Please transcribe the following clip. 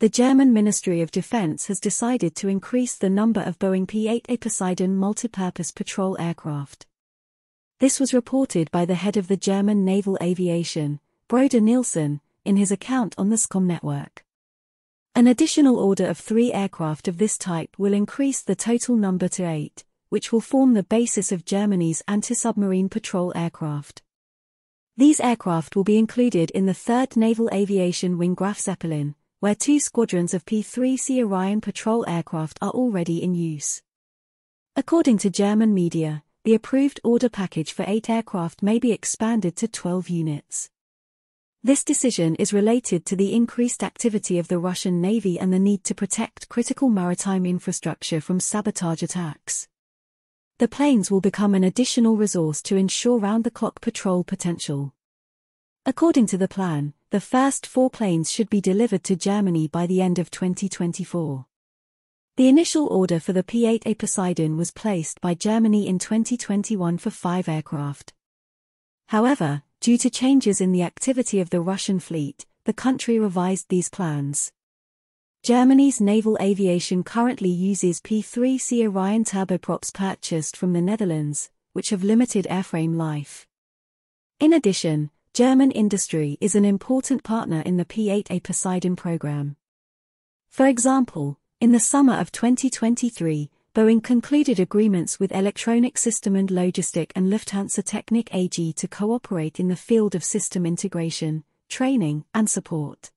the German Ministry of Defense has decided to increase the number of Boeing P-8A Poseidon multipurpose patrol aircraft. This was reported by the head of the German Naval Aviation, Broder Nielsen, in his account on the SCOM network. An additional order of three aircraft of this type will increase the total number to eight, which will form the basis of Germany's anti-submarine patrol aircraft. These aircraft will be included in the 3rd Naval Aviation Wing Graf Zeppelin, where two squadrons of P-3C Orion patrol aircraft are already in use. According to German media, the approved order package for eight aircraft may be expanded to 12 units. This decision is related to the increased activity of the Russian Navy and the need to protect critical maritime infrastructure from sabotage attacks. The planes will become an additional resource to ensure round-the-clock patrol potential. According to the plan, the first four planes should be delivered to Germany by the end of 2024. The initial order for the P-8A Poseidon was placed by Germany in 2021 for five aircraft. However, due to changes in the activity of the Russian fleet, the country revised these plans. Germany's naval aviation currently uses P-3C Orion turboprops purchased from the Netherlands, which have limited airframe life. In addition, German industry is an important partner in the P-8A Poseidon program. For example, in the summer of 2023, Boeing concluded agreements with Electronic System and Logistic and Lufthansa Technik AG to cooperate in the field of system integration, training, and support.